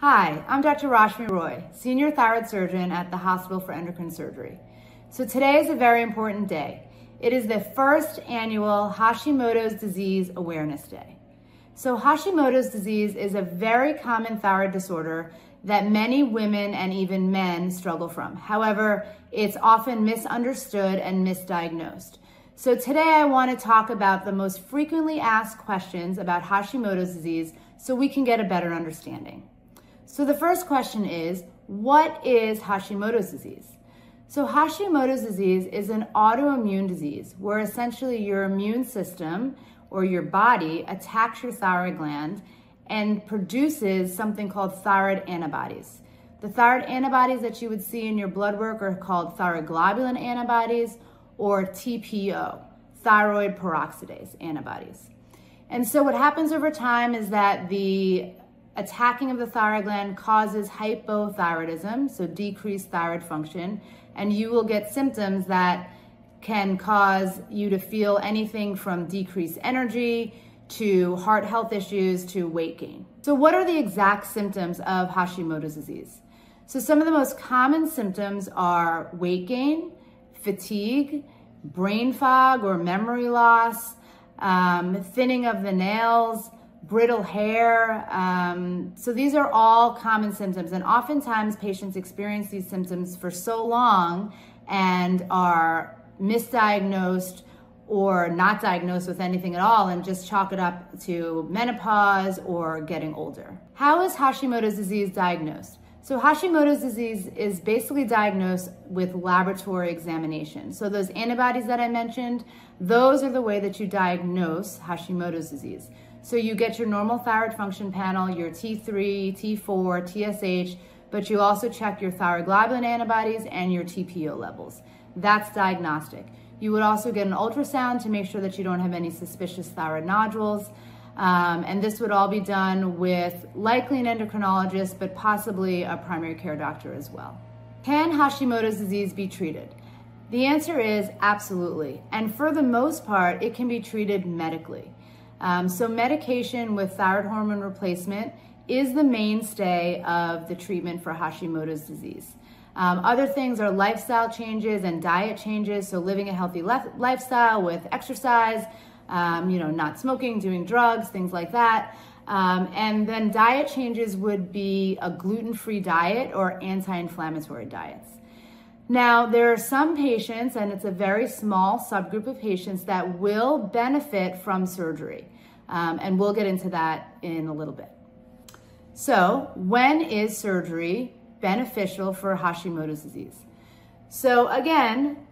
Hi, I'm Dr. Rashmi Roy, Senior Thyroid Surgeon at the Hospital for Endocrine Surgery. So today is a very important day. It is the first annual Hashimoto's Disease Awareness Day. So Hashimoto's disease is a very common thyroid disorder that many women and even men struggle from. However, it's often misunderstood and misdiagnosed. So today I want to talk about the most frequently asked questions about Hashimoto's disease so we can get a better understanding. So the first question is, what is Hashimoto's disease? So Hashimoto's disease is an autoimmune disease where essentially your immune system or your body attacks your thyroid gland and produces something called thyroid antibodies. The thyroid antibodies that you would see in your blood work are called thyroid globulin antibodies or TPO, thyroid peroxidase antibodies. And so what happens over time is that the attacking of the thyroid gland causes hypothyroidism, so decreased thyroid function, and you will get symptoms that can cause you to feel anything from decreased energy to heart health issues to weight gain. So, what are the exact symptoms of Hashimoto's disease? So, some of the most common symptoms are weight gain, fatigue, brain fog or memory loss, um, thinning of the nails, brittle hair. Um, so these are all common symptoms. And oftentimes patients experience these symptoms for so long and are misdiagnosed or not diagnosed with anything at all and just chalk it up to menopause or getting older. How is Hashimoto's disease diagnosed? So Hashimoto's disease is basically diagnosed with laboratory examination. So those antibodies that I mentioned, those are the way that you diagnose Hashimoto's disease. So you get your normal thyroid function panel, your T3, T4, TSH, but you also check your thyroid globulin antibodies and your TPO levels. That's diagnostic. You would also get an ultrasound to make sure that you don't have any suspicious thyroid nodules. Um, and this would all be done with likely an endocrinologist, but possibly a primary care doctor as well. Can Hashimoto's disease be treated? The answer is absolutely. And for the most part, it can be treated medically. Um, so medication with thyroid hormone replacement is the mainstay of the treatment for Hashimoto's disease. Um, other things are lifestyle changes and diet changes. So living a healthy lifestyle with exercise, um, you know, not smoking, doing drugs, things like that. Um, and then diet changes would be a gluten-free diet or anti-inflammatory diets. Now, there are some patients, and it's a very small subgroup of patients, that will benefit from surgery. Um, and we'll get into that in a little bit. So, when is surgery beneficial for Hashimoto's disease? So, again,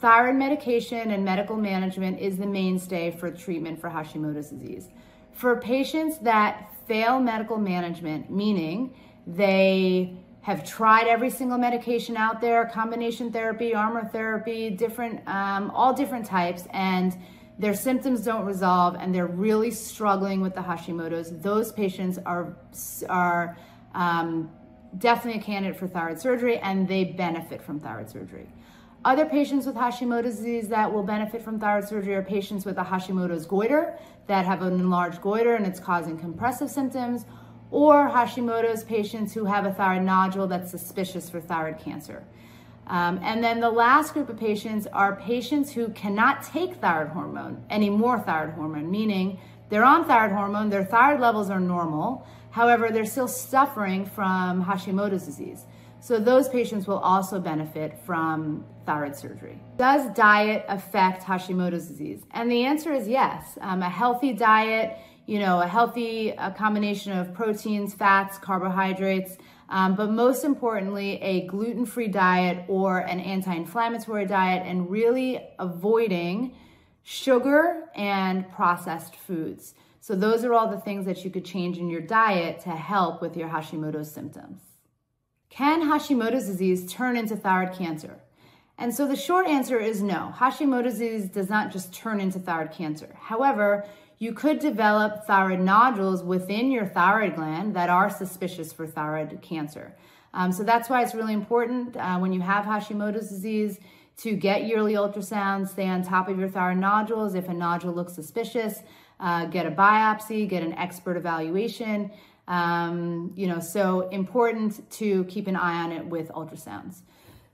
thyroid medication and medical management is the mainstay for treatment for Hashimoto's disease. For patients that fail medical management, meaning they have tried every single medication out there, combination therapy, Armour therapy, different, um, all different types, and their symptoms don't resolve and they're really struggling with the Hashimoto's, those patients are, are um, definitely a candidate for thyroid surgery and they benefit from thyroid surgery. Other patients with Hashimoto's disease that will benefit from thyroid surgery are patients with a Hashimoto's goiter that have an enlarged goiter and it's causing compressive symptoms, or Hashimoto's patients who have a thyroid nodule that's suspicious for thyroid cancer. Um, and then the last group of patients are patients who cannot take thyroid hormone, any more thyroid hormone, meaning they're on thyroid hormone, their thyroid levels are normal, however, they're still suffering from Hashimoto's disease. So those patients will also benefit from thyroid surgery. Does diet affect Hashimoto's disease? And the answer is yes. Um, a healthy diet, you know, a healthy a combination of proteins, fats, carbohydrates, um, but most importantly, a gluten-free diet or an anti-inflammatory diet and really avoiding sugar and processed foods. So those are all the things that you could change in your diet to help with your Hashimoto's symptoms. Can Hashimoto's disease turn into thyroid cancer? And so the short answer is no. Hashimoto's disease does not just turn into thyroid cancer. However, you could develop thyroid nodules within your thyroid gland that are suspicious for thyroid cancer. Um, so that's why it's really important uh, when you have Hashimoto's disease to get yearly ultrasounds, stay on top of your thyroid nodules. If a nodule looks suspicious, uh, get a biopsy, get an expert evaluation. Um, you know, so important to keep an eye on it with ultrasounds.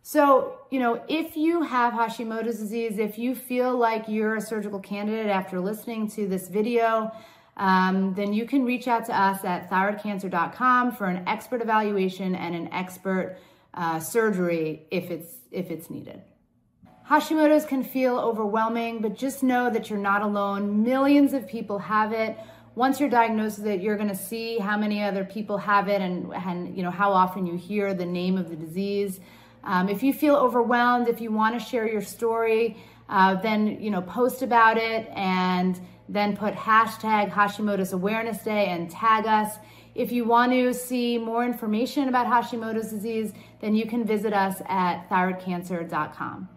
So, you know, if you have Hashimoto's disease, if you feel like you're a surgical candidate after listening to this video, um, then you can reach out to us at thyroidcancer.com for an expert evaluation and an expert uh, surgery if it's if it's needed. Hashimoto's can feel overwhelming, but just know that you're not alone. Millions of people have it. Once you're diagnosed with it, you're going to see how many other people have it and, and you know how often you hear the name of the disease. Um, if you feel overwhelmed, if you want to share your story, uh, then you know post about it and then put hashtag Hashimoto's Awareness Day and tag us. If you want to see more information about Hashimoto's disease, then you can visit us at thyroidcancer.com.